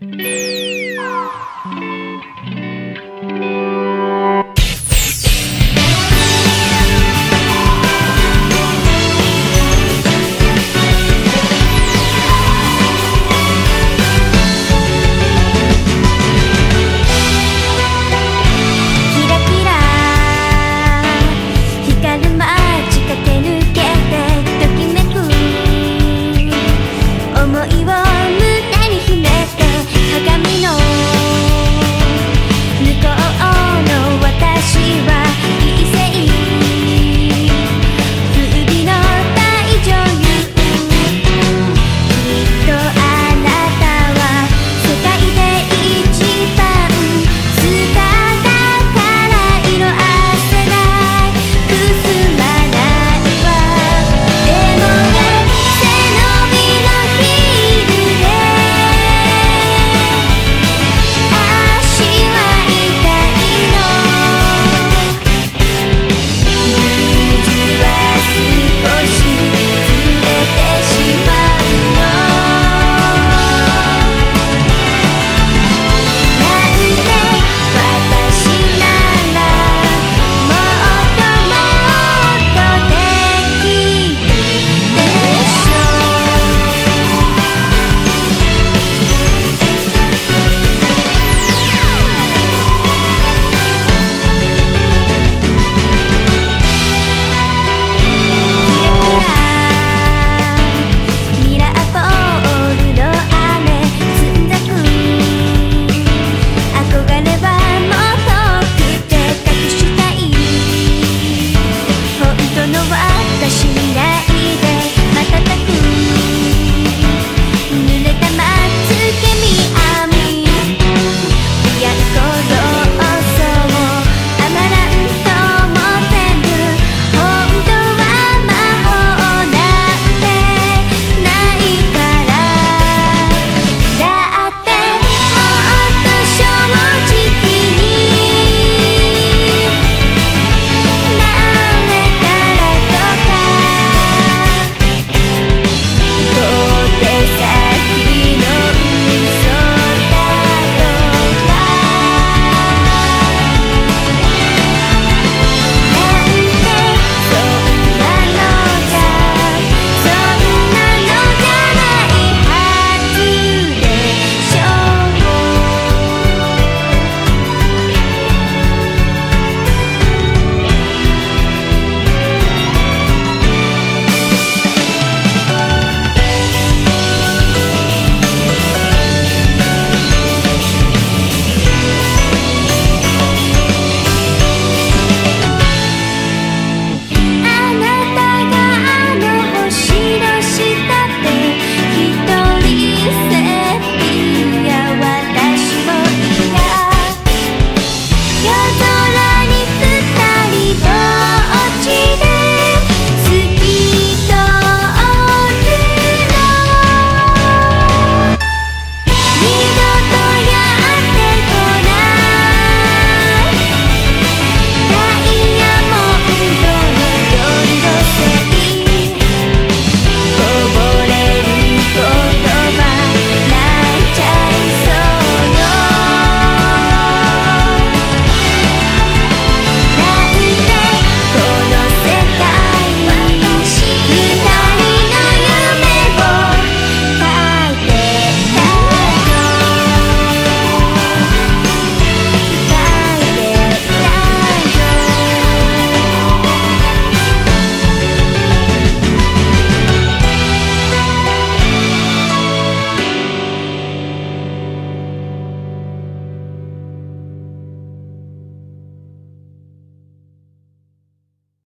Música